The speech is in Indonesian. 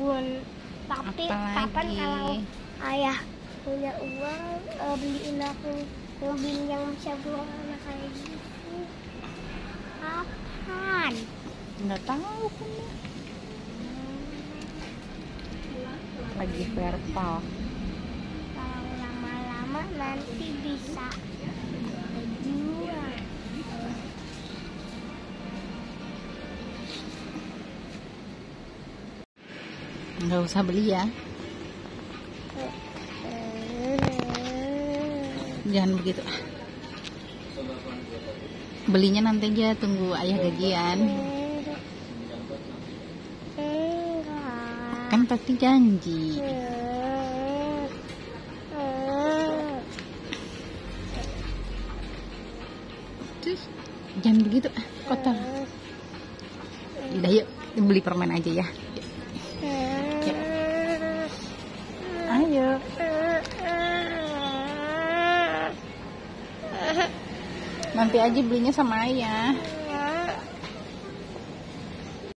sabun tapi Apalagi? kapan kalau ayah punya uang eh, beliin aku mobil yang bisa buang anak kayak gitu? Kapan? Nggak tahu kan lagi verbal kalau lama-lama nanti bisa nggak usah beli ya. Jangan begitu. Belinya nanti aja tunggu ayah gajian. Kan pasti janji. Terus, jangan begitu ah, kotor. Udah yuk beli permen aja ya nanti aja belinya sama ayah